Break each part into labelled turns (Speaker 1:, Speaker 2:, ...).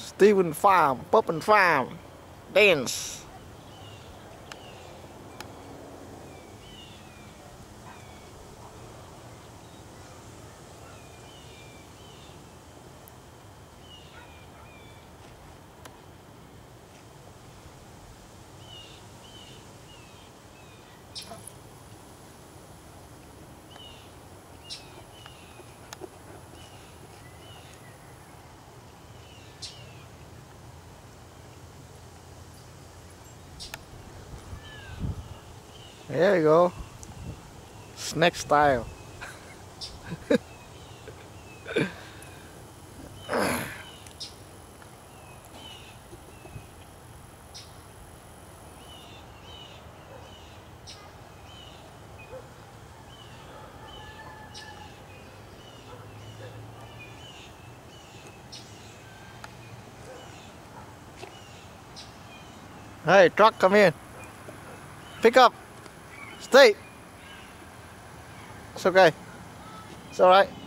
Speaker 1: Steven Pham, Poppin Pham, dance. There you go. Snack style. Hey, truck, come in. Pick up. Stay. It's okay. It's alright. Hey,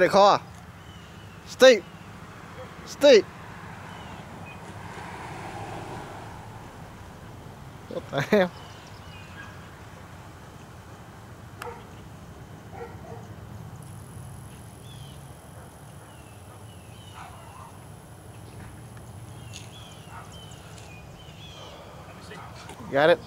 Speaker 1: the car. Stay. Stay. What the hell? Got it?